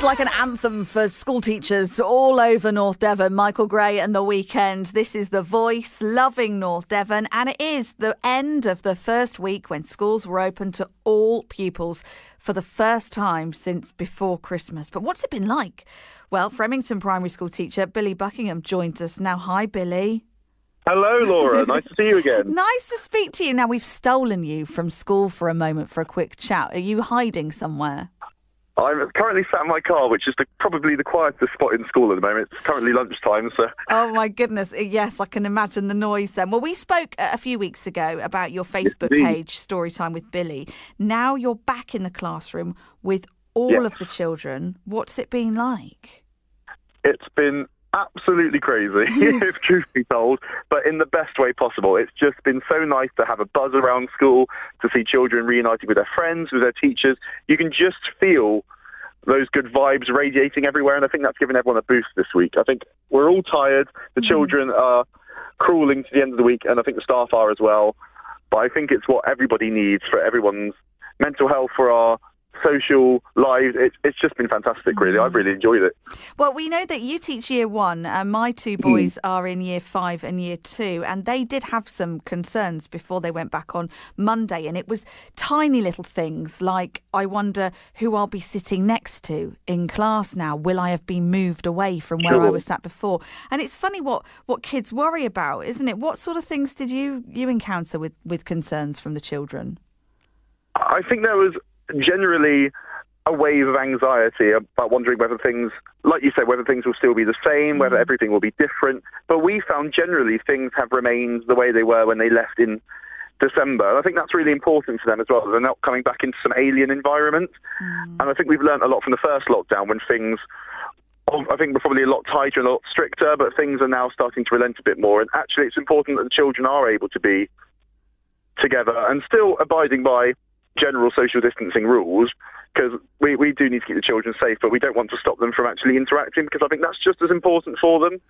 It's like an anthem for school teachers all over North Devon. Michael Gray and the weekend. This is The Voice, loving North Devon, and it is the end of the first week when schools were open to all pupils for the first time since before Christmas. But what's it been like? Well, Fremington Primary School teacher Billy Buckingham joins us now. Hi, Billy. Hello, Laura. nice to see you again. Nice to speak to you. Now, we've stolen you from school for a moment for a quick chat. Are you hiding somewhere? I'm currently sat in my car, which is the, probably the quietest spot in school at the moment. It's currently lunchtime, so. Oh my goodness! Yes, I can imagine the noise. Then, well, we spoke a few weeks ago about your Facebook Yes, page, Storytime with Billy. Now you're back in the classroom with all Yes. of the children. What's it been like? It's been absolutely crazy, mm-hmm. if truth be told, but in the best way possible. It's just been so nice to have a buzz around school, to see children reuniting with their friends, with their teachers. You can just feel those good vibes radiating everywhere, and I think that's given everyone a boost this week. I think we're all tired. The mm-hmm. children are crawling to the end of the week, and I think the staff are as well. But I think it's what everybody needs for everyone's mental health, for our social lives. It's, it's just been fantastic, really. I've really enjoyed it. Well, we know that you teach year one, and my two Hmm. boys are in year five and year two, and they did have some concerns before they went back on Monday, and it was tiny little things like, I wonder who I'll be sitting next to in class now. Will I have been moved away from where I was sat before? And it's funny what, what kids worry about, isn't it? What sort of things did you, you encounter with, with concerns from the children? I think there was generally a wave of anxiety about wondering whether things, like you said, whether things will still be the same, whether mm. everything will be different. But we found generally things have remained the way they were when they left in December. And I think that's really important for them as well. They're not coming back into some alien environment. Mm. And I think we've learned a lot from the first lockdown when things. oh, I think we're probably a lot tighter and a lot stricter, but things are now starting to relent a bit more. And actually, it's important that the children are able to be together and still abiding by general social distancing rules because we, we do need to keep the children safe, but we don't want to stop them from actually interacting because I think that's just as important for them.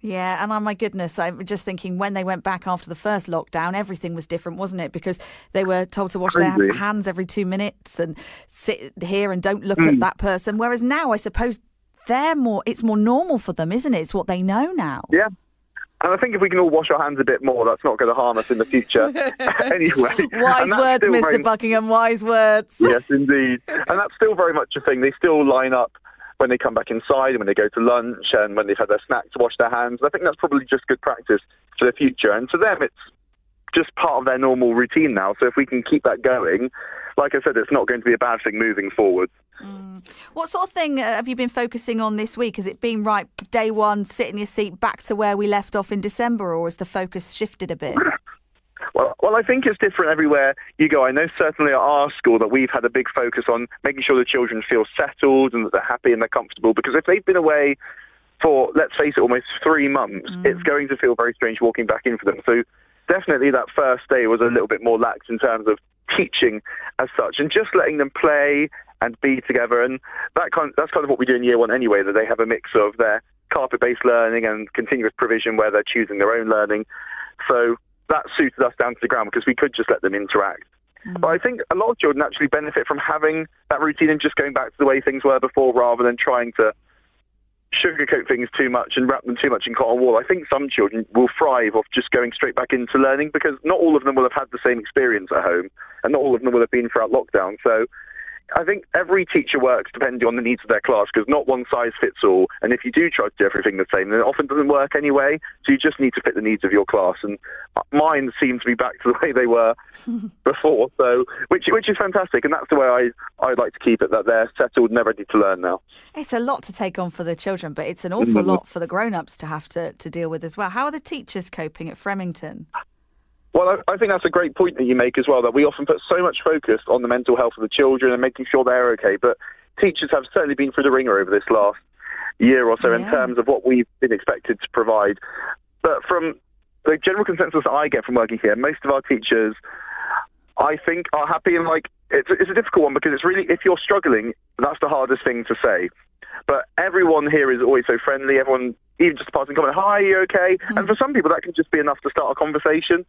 Yeah, and oh my goodness, I'm just thinking when they went back after the first lockdown, everything was different, wasn't it? Because they were told to wash their hands every two minutes and sit here and don't look Hmm. at that person. Whereas now, I suppose they're more, it's more normal for them, isn't it? It's what they know now. Yeah. And I think if we can all wash our hands a bit more, that's not going to harm us in the future anyway. Wise words, Mr. very- Buckingham, wise words. Yes, indeed. And that's still very much a thing. They still line up when they come back inside and when they go to lunch and when they've had their snack to wash their hands. I think that's probably just good practice for the future. And to them, it's just part of their normal routine now. So if we can keep that going, like I said, it's not going to be a bad thing moving forward. What sort of thing uh, have you been focusing on this week? Has it been right, day one, sit in your seat, back to where we left off in December, or has the focus shifted a bit? Well, well, I think it's different everywhere you go. I know certainly at our school that we've had a big focus on making sure the children feel settled and that they're happy and they're comfortable. Because if they've been away for, let's face it, almost three months, it's going to feel very strange walking back in for them. So definitely that first day was a little bit more lax in terms of teaching as such and just letting them play and be together. And that kind that's kind of what we do in year one anyway, that they have a mix of their carpet-based learning and continuous provision where they're choosing their own learning. So that suited us down to the ground because we could just let them interact. Mm. But I think a lot of children actually benefit from having that routine and just going back to the way things were before rather than trying to sugarcoat things too much and wrap them too much in cotton wool. I think some children will thrive off just going straight back into learning because not all of them will have had the same experience at home and not all of them will have been throughout lockdown. So I think every teacher works depending on the needs of their class because not one size fits all. And if you do try to do everything the same, then it often doesn't work anyway. So you just need to fit the needs of your class. And uh, mine seem to be back to the way they were before. So which which is fantastic, and that's the way I I like to keep it that they're settled and they're ready to learn now. It's a lot to take on for the children, but it's an awful lot for the grown-ups to have to, to deal with as well. How are the teachers coping at Fremington? Well, I, I think that's a great point that you make as well. That we often put so much focus on the mental health of the children and making sure they're okay, but teachers have certainly been through the ringer over this last year or so in terms of what we've been expected to provide. But from the general consensus I get from working here, most of our teachers, I think, are happy and like it's, it's a difficult one because it's really if you're struggling, that's the hardest thing to say. But everyone here is always so friendly. Everyone, even just passing comment, "Hi, are you okay?" And hmm. for some people, that can just be enough to start a conversation.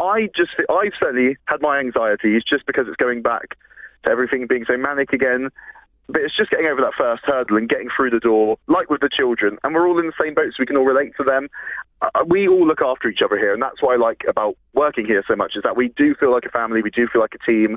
I just, I've certainly had my anxieties just because it's going back to everything being so manic again. but it's just getting over that first hurdle and getting through the door, like with the children. And we're all in the same boat, so we can all relate to them. Uh, we all look after each other here, and that's what I like about working here so much is that we do feel like a family, we do feel like a team,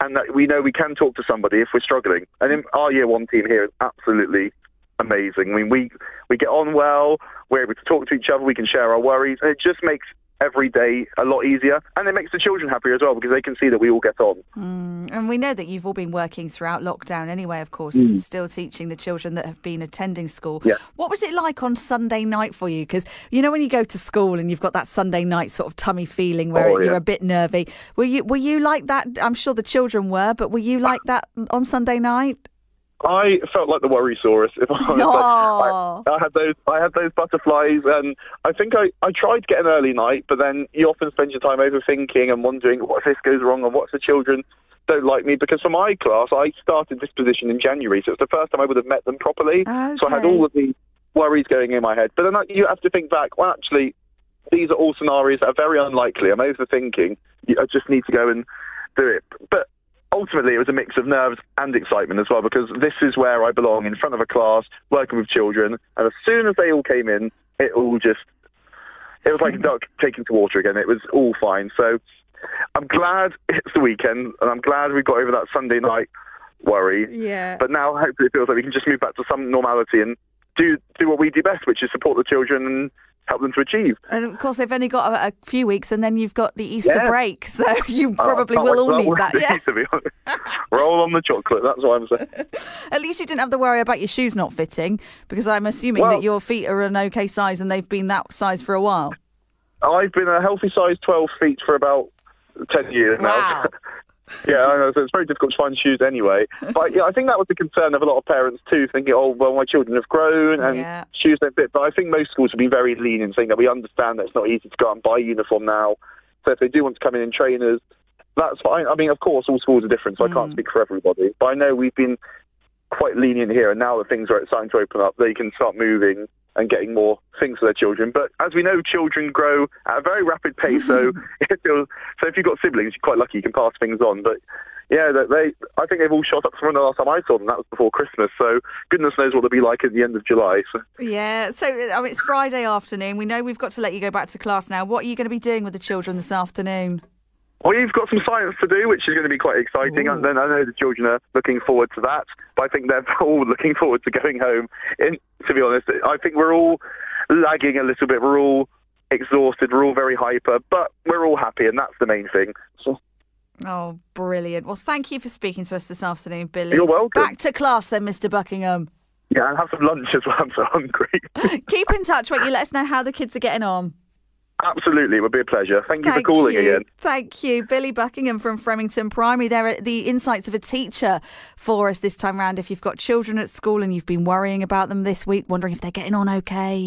and that we know we can talk to somebody if we're struggling. And in our year one team here is absolutely amazing. I mean, we we get on well. We're able to talk to each other. We can share our worries. And it just makes every day a lot easier. And it makes the children happier as well because they can see that we all get on. Mm, and we know that you've all been working throughout lockdown anyway, of course, mm. still teaching the children that have been attending school. Yeah. What was it like on Sunday night for you? Because, you know, when you go to school and you've got that Sunday night sort of tummy feeling where oh, yeah. you're a bit nervy. Were you, were you like that? I'm sure the children were, but were you like that on Sunday night? I felt like the worry-saurus, if I'm honest. I, I, had those, I had those butterflies, and I think I, I tried to get an early night, but then you often spend your time overthinking and wondering what if this goes wrong and what if the children don't like me. Because for my class, I started this position in January, so it's the first time I would have met them properly. Okay. So I had all of these worries going in my head. But then you have to think back. Well, actually, these are all scenarios that are very unlikely. I'm overthinking. I just need to go and do it. But ultimately it was a mix of nerves and excitement as well because this is where I belong in front of a class working with children and as soon as they all came in it all just it was like a duck taking to water again. It was all fine. So I'm glad it's the weekend and I'm glad we got over that Sunday night worry. Yeah. But now hopefully it feels like we can just move back to some normality and do do what we do best which is support the children and help them to achieve. And of course, they've only got a, a few weeks, and then you've got the Easter yeah. break, so you probably uh, will all need that. Yeah, to be honest. roll on the chocolate. That's what I'm saying. At least you didn't have to worry about your shoes not fitting, because I'm assuming well, that your feet are an okay size, and they've been that size for a while. I've been a healthy size 12 feet for about 10 years wow. now. yeah, I know. So it's very difficult to find shoes anyway. But yeah, I think that was the concern of a lot of parents too, thinking, oh, well, my children have grown and yeah. shoes don't fit. But I think most schools have been very lenient, saying that we understand that it's not easy to go out and buy a uniform now. So if they do want to come in in trainers, that's fine. I mean, of course, all schools are different, so mm. I can't mm. speak for everybody. But I know we've been quite lenient here, and now that things are starting to open up, they can start moving and getting more things for their children. But as we know, children grow at a very rapid pace. So, so if you've got siblings, you're quite lucky you can pass things on. But yeah, they, I think they've all shot up from the last time I saw them. That was before Christmas. So goodness knows what they'll be like at the end of July. So. Yeah. So I mean, it's Friday afternoon. We know we've got to let you go back to class now. What are you going to be doing with the children this afternoon? We've got some science to do, which is going to be quite exciting. And then I know the children are looking forward to that, but I think they're all looking forward to going home. In, to be honest, I think we're all lagging a little bit. We're all exhausted. We're all very hyper, but we're all happy, and that's the main thing. So. Oh, brilliant. Well, thank you for speaking to us this afternoon, Billy. You're welcome. Back to class then, Mr. Buckingham. Yeah, and have some lunch as well. I'm so hungry. Keep in touch, won't you? Let us know how the kids are getting on. Absolutely, it would be a pleasure. Thank you Thank for calling you. again. Thank you. Billy Buckingham from Fremington Primary. There are the insights of a teacher for us this time round. If you've got children at school and you've been worrying about them this week, wondering if they're getting on okay.